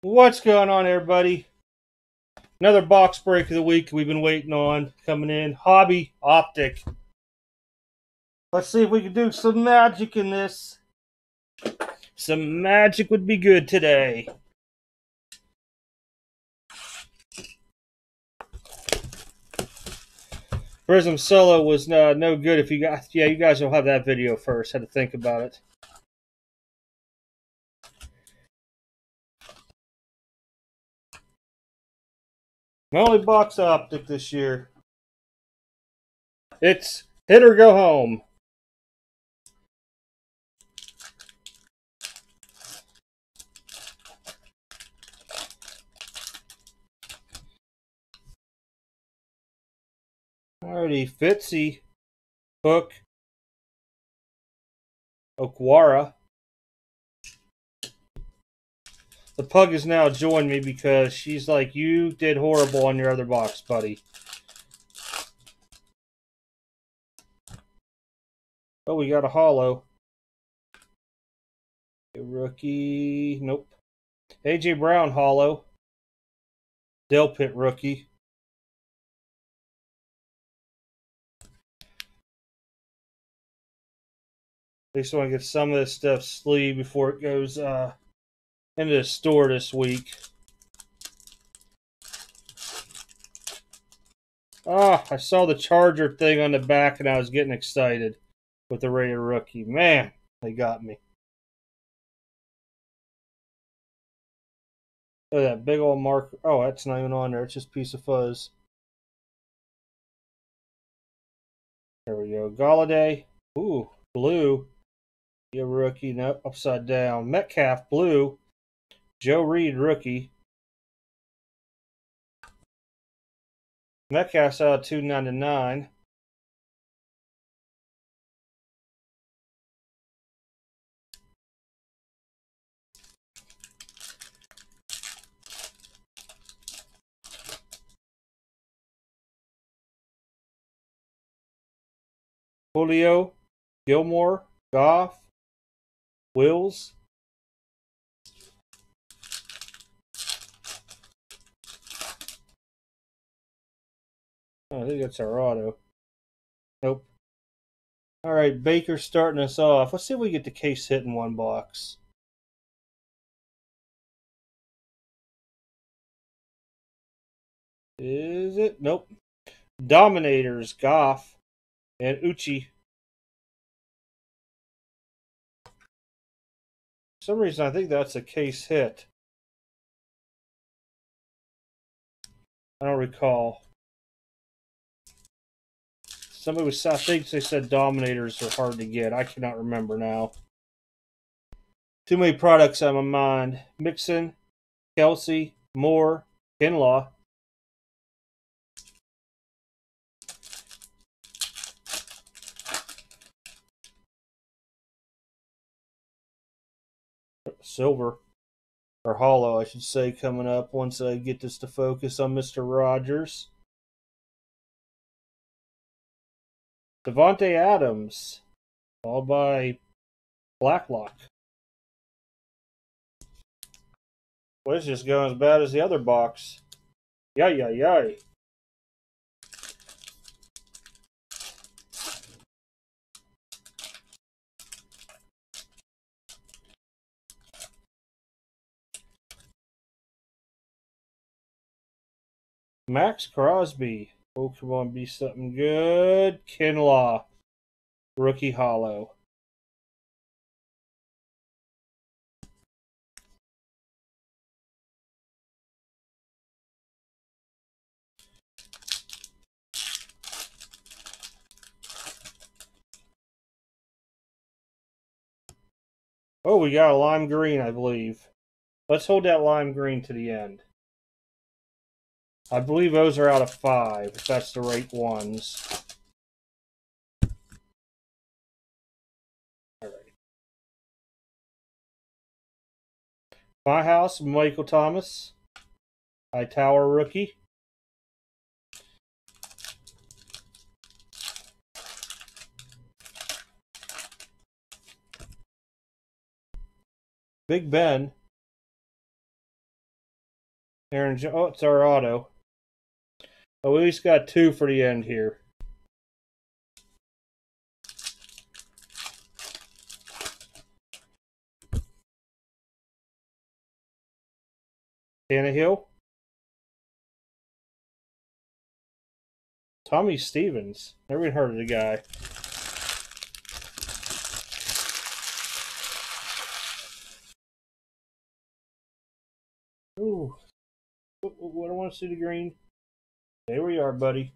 What's going on, everybody? Another box break of the week we've been waiting on coming in. Hobby Optic. Let's see if we can do some magic in this. Some magic would be good today. Prizm Solo was uh, no good if you guys, yeah, you guys will have that video first. Had to think about it. My only box optic this year. It's hit or go home. Alrighty, Fitzy, Hook, Okwara. The pug has now joined me because she's like, you did horrible on your other box, buddy. Oh, we got a hollow. A rookie. Nope. AJ Brown hollow. Delpit rookie. At least I want to get some of this stuff sleeve before it goes uh, into the store this week. Ah, oh, I saw the Charger thing on the back and I was getting excited with the Raider rookie. Man, they got me. Look at that big old marker. Oh, that's not even on there. It's just piece of fuzz. There we go. Golladay. Ooh, blue. You rookie. No, upside down. Metcalf, blue. Joe Reed, rookie. Metcalf's out of 299. Julio, Gilmore, Goff, Wills, Oh, I think that's our auto. Nope. All right, Baker starting us off. Let's see if we get the case hit in one box. Is it? Nope. Dominators, Goff, and Uchi. For some reason, I think that's a case hit. I don't recall. Somebody was, I think they said Dominators are hard to get. I cannot remember now. Too many products on my mind. Mixon, Kelce, Moore, Kinlaw. Silver, or hollow, I should say, coming up once I get this to focus on Mr. Rogers. Davante Adams, followed by Blacklock. Well, it's just going as bad as the other box. Yay, yay, yay. Maxx Crosby. Oh, come on, be something good. Kinlaw, rookie hollow. Oh, we got a lime green, I believe. Let's hold that lime green to the end. I believe those are out of five, if that's the right ones. All right. My house, Michael Thomas. I Hightower rookie. Big Ben. Aaron, oh, it's our auto. Oh, we just got two for the end here. Tannehill. Tommy Stevens. Never even heard of the guy. Ooh. What, I want to see the green. There we are, buddy.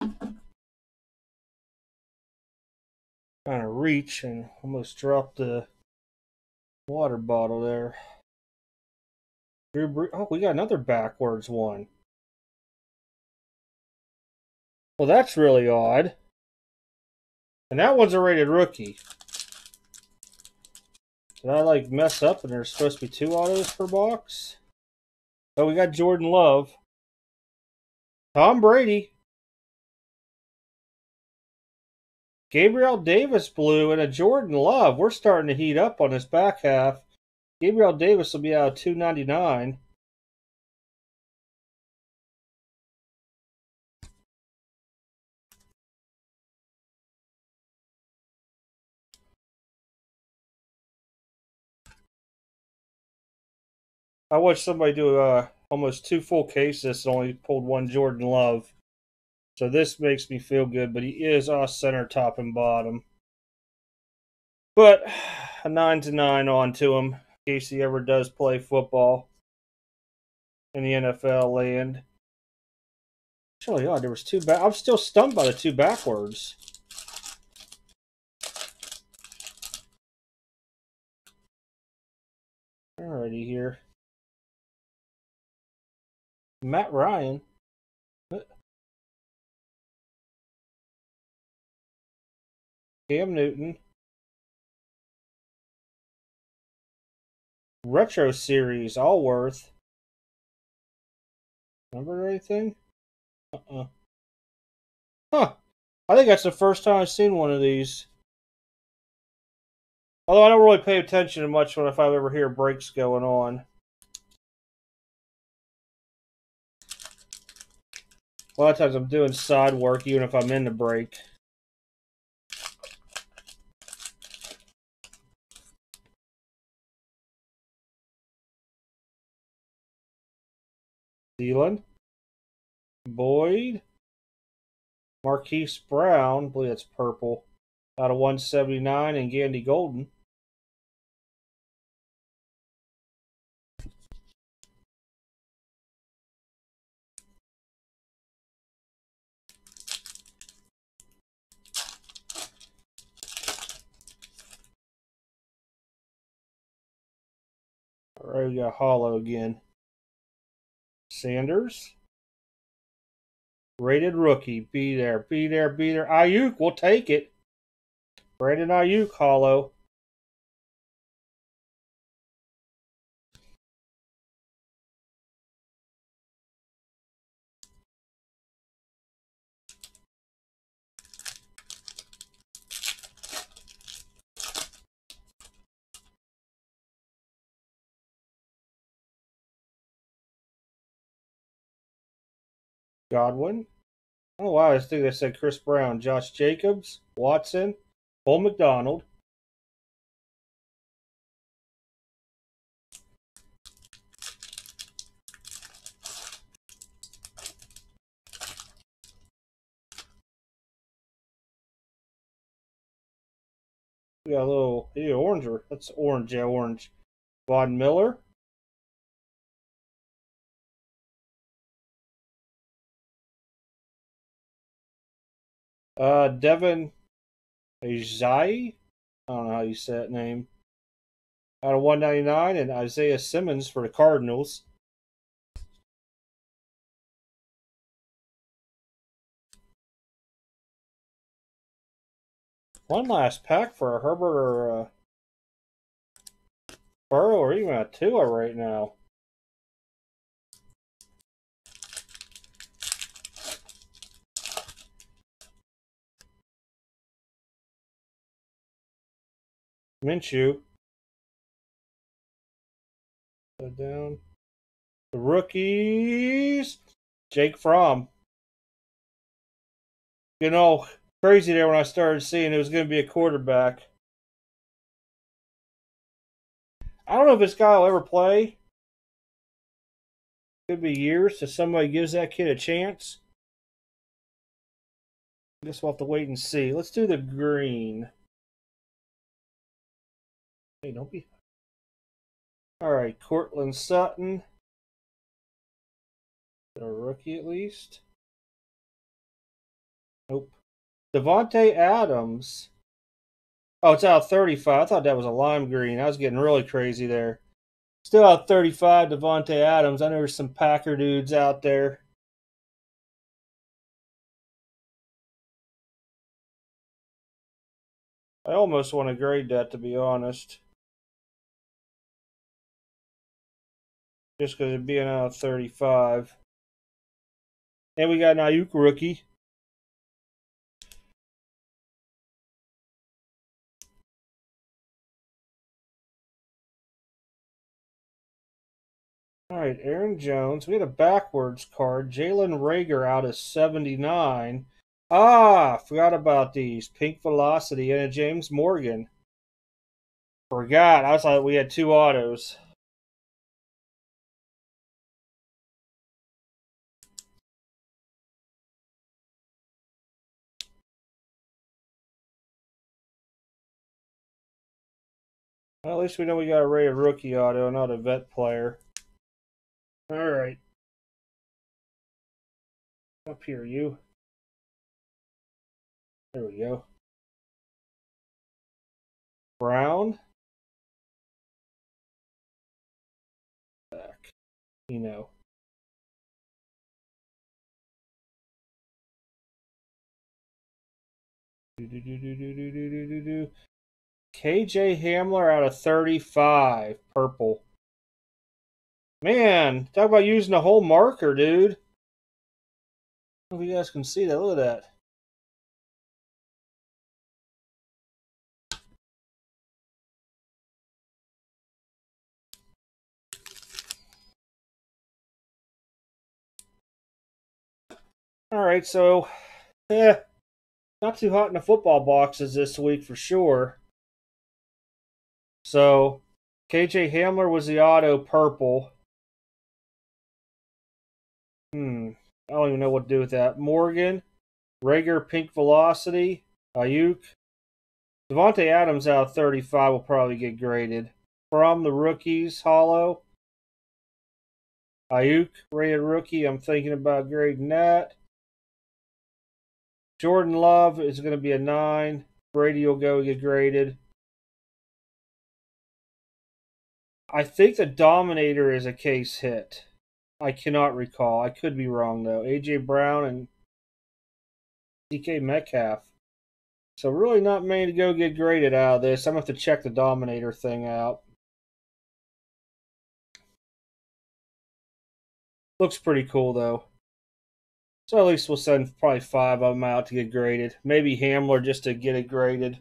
Trying to reach and almost dropped the water bottle there. Oh, we got another backwards one. Well, that's really odd. And that one's a rated rookie. Did I like mess up and there's supposed to be two autos per box? Oh, we got Jordan Love. Tom Brady. Gabriel Davis blue and a Jordan Love. We're starting to heat up on this back half. Gabriel Davis will be out of 299. I watched somebody do uh, almost two full cases and only pulled one Jordan Love. So this makes me feel good, but he is off center, top and bottom. But a nine to nine on to him in case he ever does play football in the NFL land. Surely, oh, there was two back. I'm still stunned by the two backwards. Alrighty here. Matt Ryan. Cam Newton. Retro series, Alworth. Remember anything? Uh-uh. Huh. I think that's the first time I've seen one of these. Although I don't really pay attention to much when if I ever hear breaks going on. A lot of times I'm doing side work even if I'm in the break. Zealand. Boyd. Marquise Brown. I believe that's purple. Out of 179 and Gandy Golden. We got hollow again. Sanders. Rated rookie. Be there, be there, be there. Aiyuk, we'll take it. Brandon Aiyuk, hollow. Godwin. Oh wow, I think they said Chris Brown, Josh Jacobs, Watson, Paul McDonald. We got a little yeah, oranger. That's orange, yeah, orange. Von Miller. Uh, Devin Ajay, I don't know how you say that name. Out of 199, and Isaiah Simmons for the Cardinals. One last pack for a Herbert or a Burrow, or even a Tua right now. Minshew. down. The rookies. Jake Fromm. You know, crazy there when I started seeing it was going to be a quarterback. I don't know if this guy will ever play. Could be years till somebody gives that kid a chance. I guess we'll have to wait and see. Let's do the green. Hey, don't be. All right, Courtland Sutton. A rookie at least. Nope. Davante Adams. Oh, it's out 35. I thought that was a lime green. I was getting really crazy there. Still out 35, Davante Adams. I know there's some Packer dudes out there. I almost want to grade that, to be honest. Just because of being out 35. And we got an Aiyuk rookie. All right, Aaron Jones. We had a backwards card. Jalen Reagor out of 79. Ah, forgot about these. Pink Velocity and a James Morgan. Forgot. I thought we had two autos. Well, at least we know we got a Ray of rookie auto, not a vet player. All right. Up here, you. There we go. Brown. Back. You know. Do, do, do, do, do, do, do, do, do. KJ Hamler out of 35. Purple. Man, talk about using a whole marker, dude. If you guys can see that. Look at that. All right, so yeah, not too hot in the football boxes this week for sure. So KJ Hamler was the auto purple. Hmm. I don't even know what to do with that. Morgan, Reagor, Pink Velocity, Aiyuk. Davante Adams out 35 will probably get graded. From the rookies, Hollow. Aiyuk, rated rookie. I'm thinking about grading that. Jordan Love is going to be a 9. Brady will go get graded. I think the Dominator is a case hit. I cannot recall. I could be wrong though. AJ Brown and DK Metcalf. So really not many to go get graded out of this. I'm gonna have to check the Dominator thing out. Looks pretty cool though. So at least we'll send probably five of them out to get graded. Maybe Hamler just to get it graded.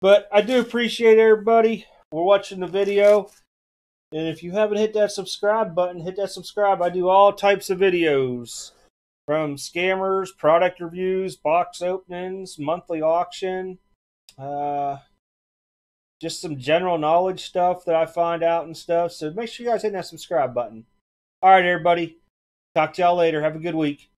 But I do appreciate everybody. We're watching the video. And if you haven't hit that subscribe button, hit that subscribe. I do all types of videos from scammers, product reviews, box openings, monthly auction, uh, just some general knowledge stuff that I find out and stuff. So make sure you guys hit that subscribe button. All right, everybody. Talk to y'all later. Have a good week.